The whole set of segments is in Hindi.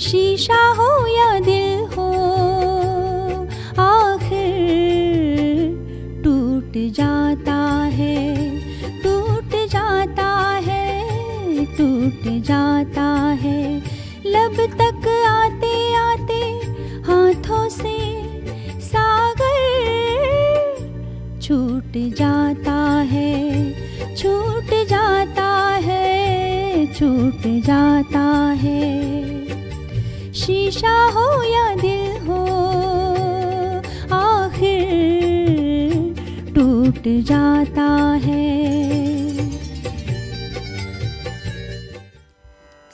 शीशा हो या दिल हो, आखिर टूट जाता है, टूट जाता है, टूट जाता है। लब तक आते आते हाथों से सागर छूट जाता है, छूट जाता है, छूट जाता है। शीशा हो या दिल हो, आखिर टूट जाता है।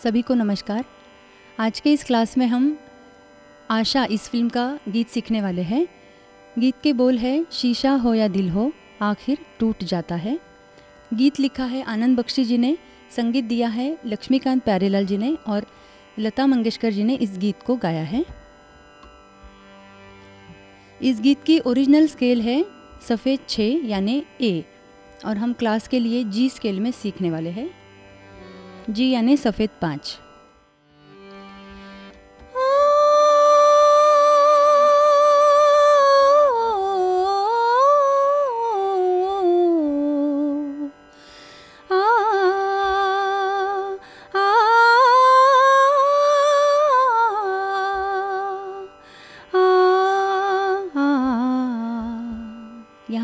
सभी को नमस्कार। आज के इस क्लास में हम आशा इस फ़िल्म का गीत सीखने वाले हैं। गीत के बोल है, शीशा हो या दिल हो, आखिर टूट जाता है। गीत लिखा है आनंद बख्शी जी ने, संगीत दिया है लक्ष्मीकांत प्यारेलाल जी ने और लता मंगेशकर जी ने इस गीत को गाया है। इस गीत की ओरिजिनल स्केल है सफ़ेद छः यानी ए और हम क्लास के लिए जी स्केल में सीखने वाले हैं। जी यानी सफ़ेद पाँच।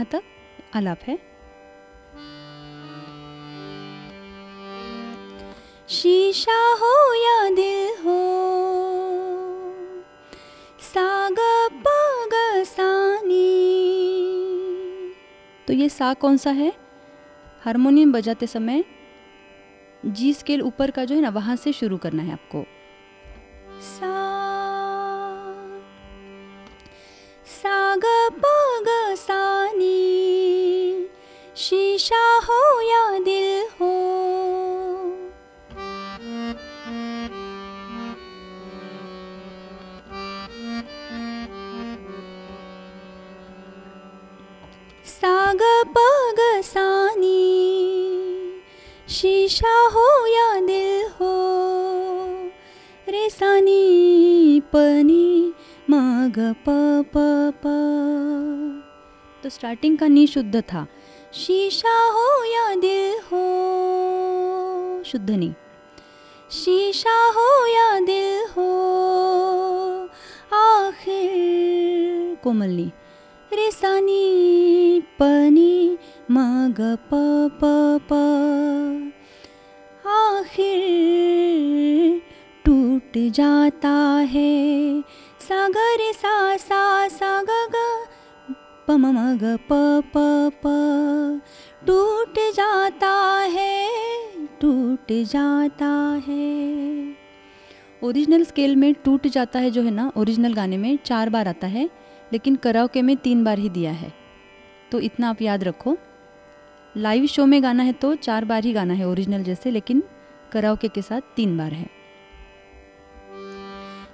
यहाँ तक आलाप है? शीशा हो या दिल हो, साग, पग, सानी। तो ये सा कौन सा है? हारमोनियम बजाते समय जी स्केल ऊपर का जो है ना, वहाँ से शुरू करना है आपको। सा, साग, पग शीशा हो या दिल हो, रे सानी पनी मग प तो स्टार्टिंग का नी शुद्ध था। शीशा हो या दिल हो, शुद्ध नी। शीशा हो या दिल हो, आखिर कोमल नी। रे सानी पनी मग प प प। आखिर टूट जाता है। सागर सा सा सा ग ग। प म ग प प प। टूट जाता है, टूट जाता है। ओरिजिनल स्केल में टूट जाता है जो है ना ओरिजिनल गाने में चार बार आता है, लेकिन कराओके में तीन बार ही दिया है। तो इतना आप याद रखो। लाइव शो में गाना है तो चार बार ही गाना है ओरिजिनल जैसे, लेकिन कराओके के साथ तीन बार है।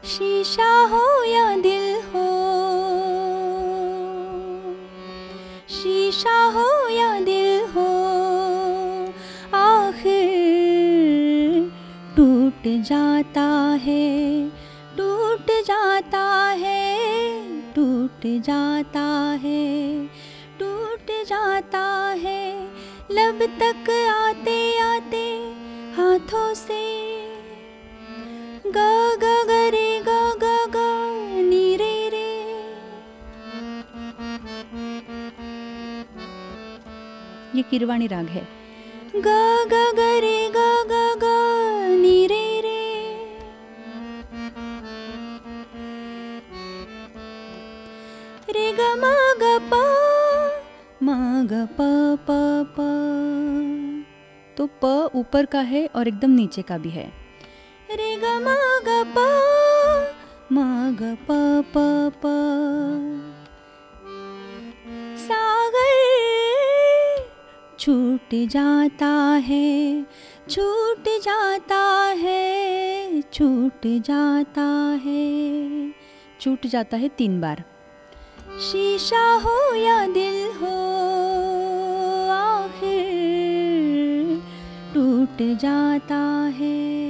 शीशा हो या दिल हो, शीशा हो या दिल हो, आखिर टूट जाता है, टूट जाता है, टूट जाता है। टूट जाता है। लब तक आते आते हाथों से। ग ग ग रे, ग ग ग, नी रे ये किरवाणी राग है। ग ग ग रे, ग ग ग, नी रे रे। रे ग, म, ग, प म ग प प प। तो प ऊपर का है और एकदम नीचे का भी है। रे ग, म, ग, प। म ग प प प। सागर छूट जाता है, छूट जाता है, छूट जाता है। छूट जाता है तीन बार। शीशा हो या दिल जाता है।